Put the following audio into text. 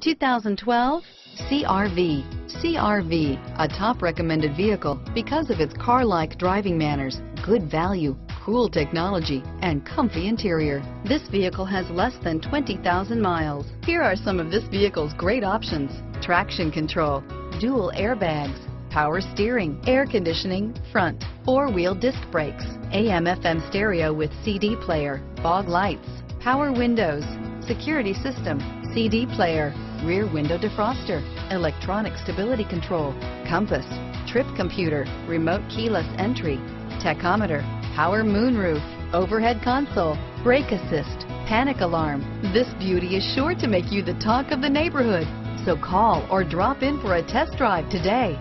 2012 CRV. CRV, a top recommended vehicle because of its car-like driving manners, good value, cool technology, and comfy interior. This vehicle has less than 20,000 miles. Here are some of this vehicle's great options. Traction control, dual airbags, power steering, air conditioning, front, four-wheel disc brakes, AM FM stereo with CD player, fog lights, power windows, security system, CD player, rear window defroster, electronic stability control, compass, trip computer, remote keyless entry, tachometer, power moonroof, overhead console, brake assist, panic alarm. This beauty is sure to make you the talk of the neighborhood. So call or drop in for a test drive today.